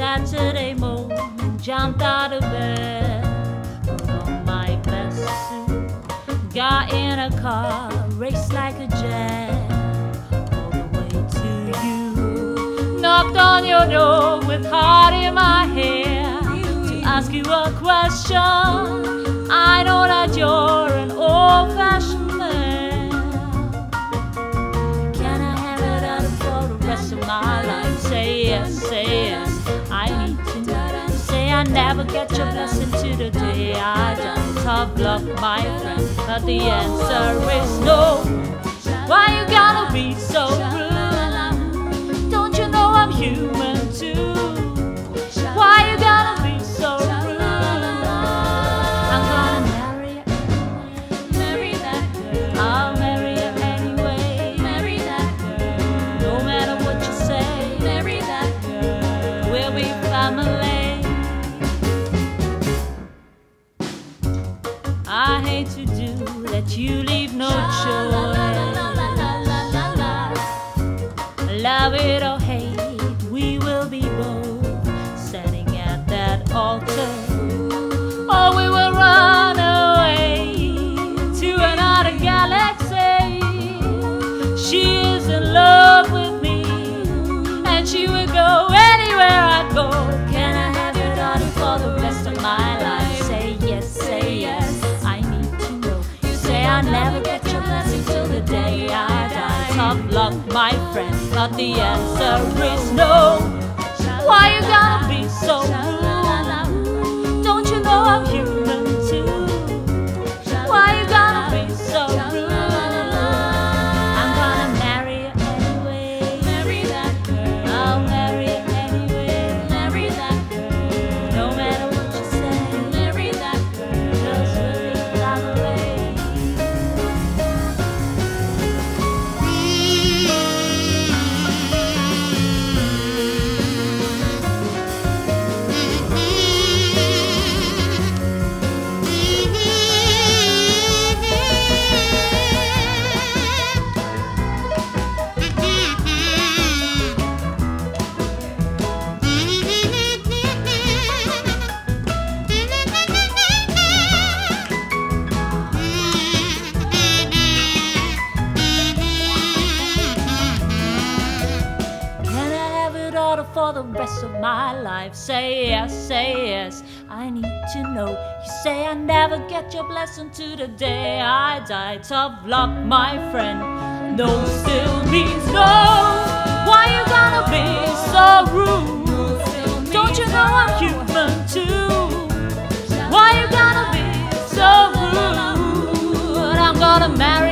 Saturday morning, jumped out of bed, put on my best suit, got in a car, raced like a jet, all the way to you. Knocked on your door with heart in my hair to ask you a question. I know that you're I never get your blessing to the day I die. Tough luck, my friend, but the answer is no. Altar. Or we will run away to another galaxy. She is in love with me, and she will go anywhere I go. Can I have your daughter for the rest of my life? Say yes, say yes. I need to know. You say I never get your blessing till the day I die. Tough luck, my friend, but the answer is no. Why you gotta be so the rest of my life? Say yes, say yes. I need to know. You say I never get your blessing to the day I die. Tough luck, my friend. No still means no. Why you gonna be so rude? Don't you know I'm human too? Why you gonna be so rude? I'm gonna marry